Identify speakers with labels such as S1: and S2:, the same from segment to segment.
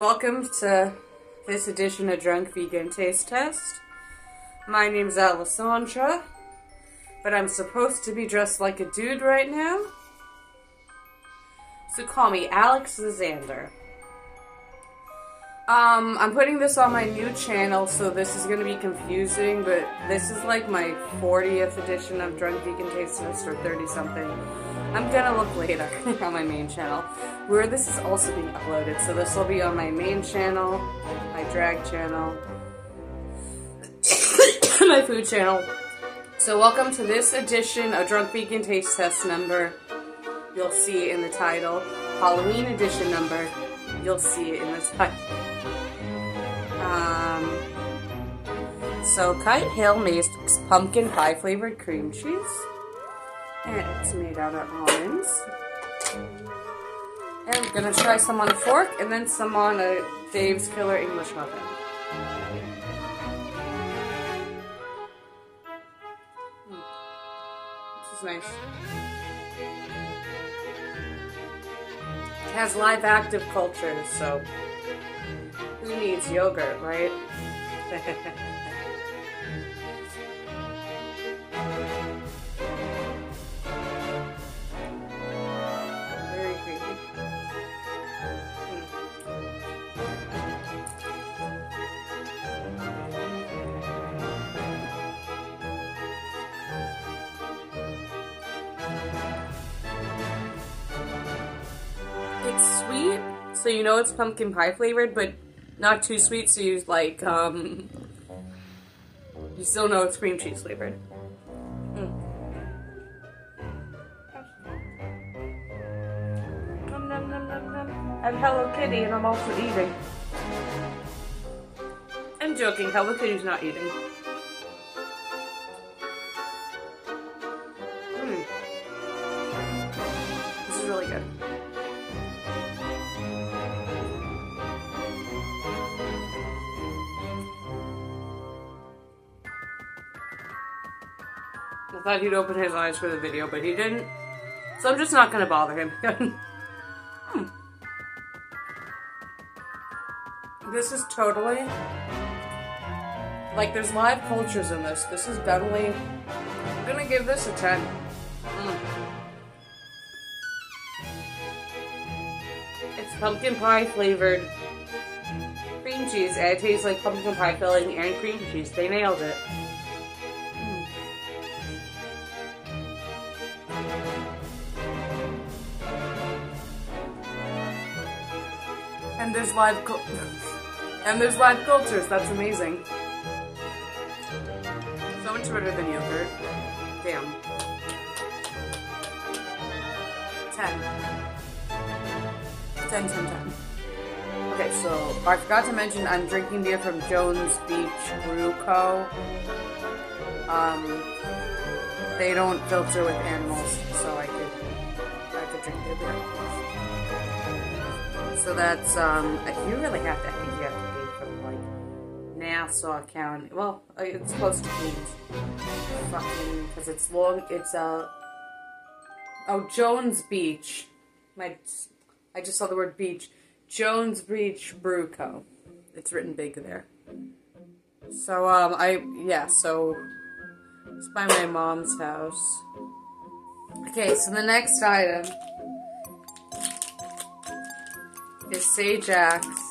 S1: Welcome to this edition of Drunk Vegan Taste Test. My name's Alessandra, but I'm supposed to be dressed like a dude right now. So call me Alex Zander. Um, I'm putting this on my new channel, so this is going to be confusing, but this is like my 40th edition of Drunk Vegan Taste Test, or 30 something. I'm gonna look later on my main channel, where this is also being uploaded. So this will be on my main channel, my drag channel, my food channel. So welcome to this edition of Drunk Vegan Taste Test number. You'll see it in the title. Halloween edition number. You'll see it in the title. Um, so Kite Hill makes pumpkin pie flavored cream cheese. And it's made out of almonds. And I'm gonna try some on a fork and then some on a Dave's Killer English Muffin. Mm. This is nice. It has live active cultures, so who needs yogurt, right? Very. It's sweet, so you know it's pumpkin pie flavored, but not too sweet, so you like, um, you still know it's cream cheese flavored. Mm. I'm Hello Kitty and I'm also eating. I'm joking, Hello Kitty's not eating. Thought he'd open his eyes for the video, but he didn't. So I'm just not gonna bother him. Hmm. This is totally like there's live cultures in this. This is definitely. I'm gonna give this a 10. Mm. It's pumpkin pie flavored cream cheese, and it tastes like pumpkin pie filling and cream cheese. They nailed it. And there's live and there's live cultures. That's amazing. So much better than yogurt. Damn. Ten. Ten, ten, ten. Okay, so I forgot to mention I'm drinking beer from Jones Beach Brew Co. Um, they don't filter with animals, so I could I could drink their beer. So that's, um, you really have to, I think you have to be from, like, Nassau County. Well, uh, it's close to Queens. Fucking, because it's long, it's, uh, oh, Jones Beach. My, I just saw the word beach. Jones Beach Brew Co. It's written big there. So, um, I, yeah, so, it's by my mom's house. Okay, so the next item is Sjaak's.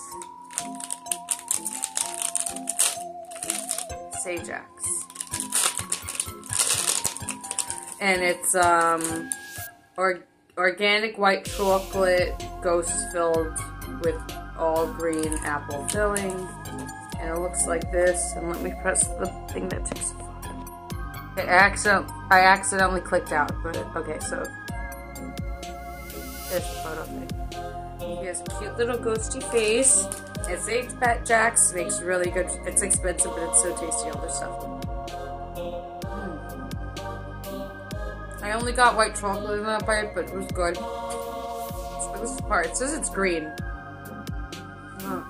S1: Sjaak's. And it's um or, organic white chocolate ghost filled with all green apple filling. And it looks like this. And let me press the thing that takes I accident I accidentally clicked out, but okay, so there's the photo thing. He has a cute little ghosty face. It's eight pet jacks. Makes really good. It's expensive, but it's so tasty. All this stuff. Mm. I only got white chocolate in that bite, but it was good. This part. It says it's green. Oh.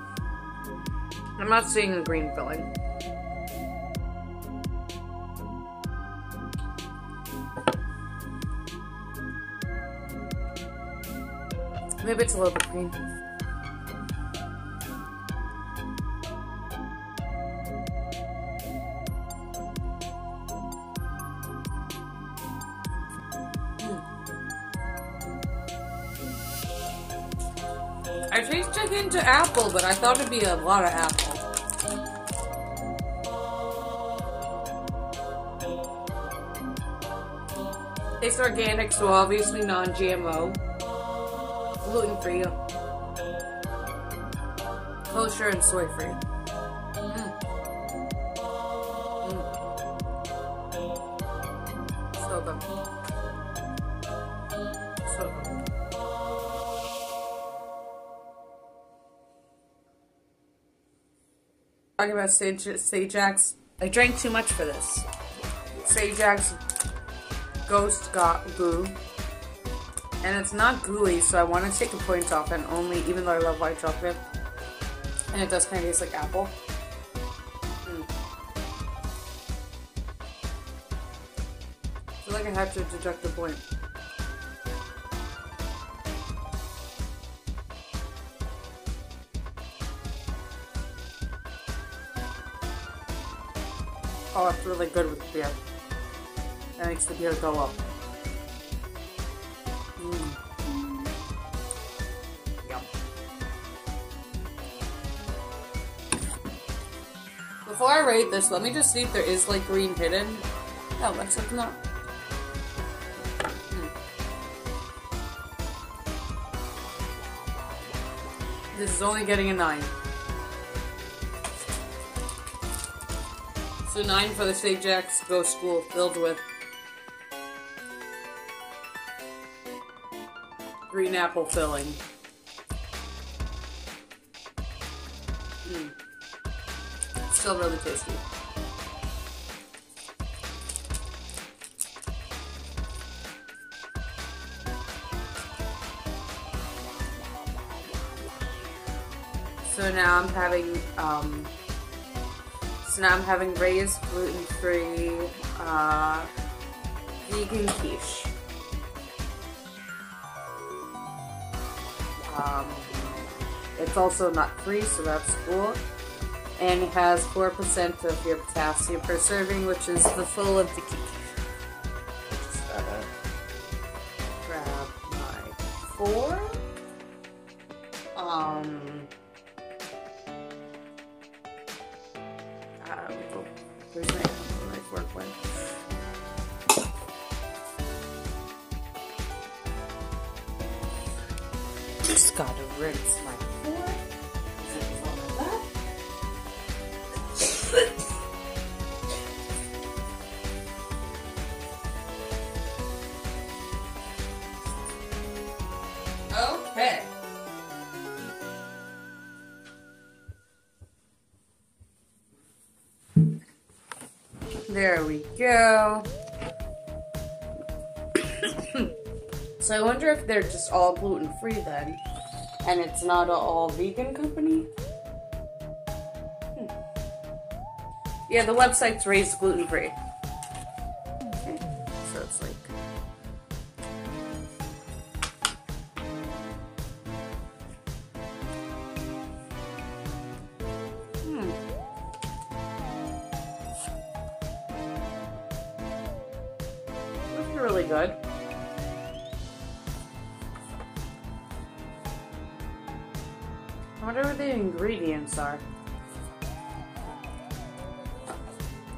S1: I'm not seeing a green filling. Maybe it's a little bit green. Hmm. I changed it to apple, but I thought it'd be a lot of apple. It's organic, so obviously non-GMO. Gluten-free. Kosher and soy-free. Mm. Mm. So good. So. Talking about Sjaak's. I drank too much for this. Sjaak's Ghost got Goo. And it's not gooey, so I want to take a point off and only, even though I love white chocolate. And it does kind of taste like apple. Mm. I feel like I have to deduct the point. Oh, it's really good with the beer. That makes the beer go up. Before I rate this, let me just see if there is like green hidden. No, looks like not. Mm. This is only getting a 9. So 9 for the Sjaak's Go School filled with green apple filling. Mm. Still really tasty. So now I'm having, um, so now I'm having raised gluten-free, uh, vegan quiche. Um, it's also nut free, so that's cool. And it has 4% of your potassium per serving, which is the full of the quiche. Grab my four. Um, oh, where's my, my fork? Just gotta rinse my Okay. There we go. so I wonder if they're just all gluten free then, and it's not an all vegan company. Hmm. Yeah, the website's raised gluten free. Okay, so it's like. This is really good. I wonder what the ingredients are.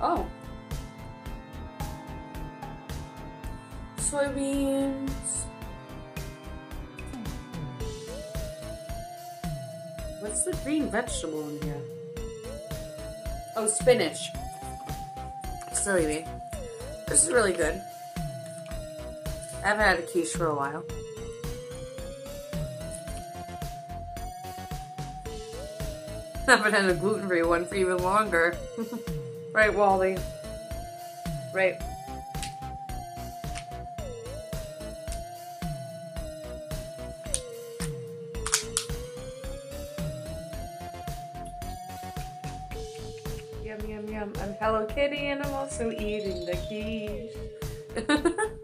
S1: Oh. Soybeans. What's the green vegetable in here? Oh, spinach. Silly me. This is really good. I haven't had a quiche for a while. I haven't had a gluten-free one for even longer. right, Wally? Right. Yum, yum, yum. I'm Hello Kitty and I'm also eating the quiche.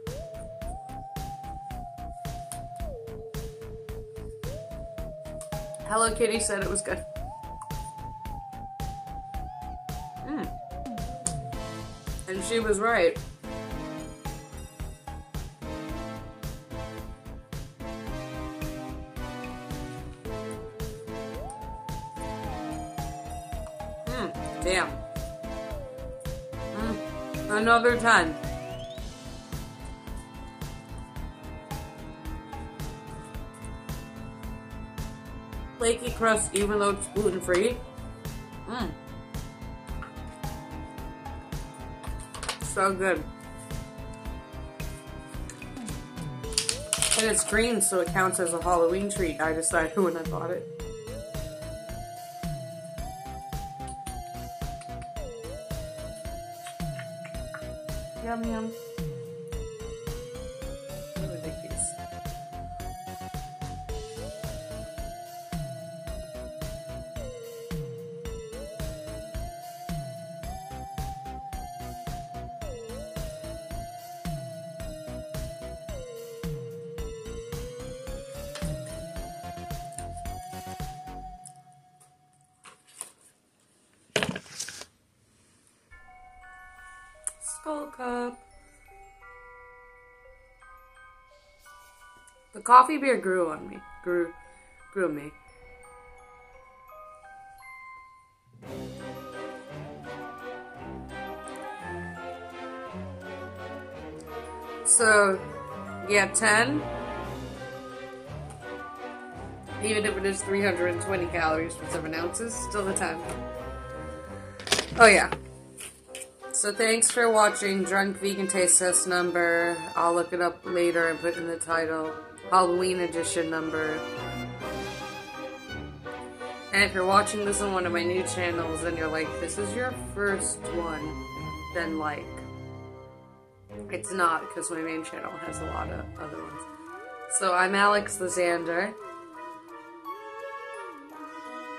S1: Hello Kitty said it was good. Mm. And she was right. Hmm, damn. Mm, another 10. Flaky crust, even though it's gluten free. Mmm. So good. And it's green, so it counts as a Halloween treat, I decided when I bought it. Yum yum. Cup. The coffee beer grew on me. Grew, grew me. So, yeah, 10. Even if it is 320 calories for 7 ounces, still the 10. Oh yeah. So thanks for watching Drunk Vegan Taste Test number. I'll look it up later and put in the title. Halloween edition number. And if you're watching this on one of my new channels and you're like, this is your first one, then like. It's not, because my main channel has a lot of other ones. So I'm Alex the Zander.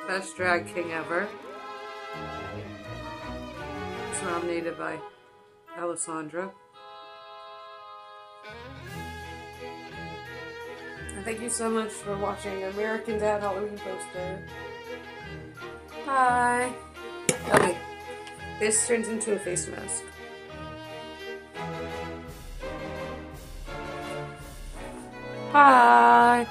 S1: Best drag king ever nominated by Alessandra. And thank you so much for watching American Dad Halloween Poster. Hi. Okay, this turns into a face mask. Bye.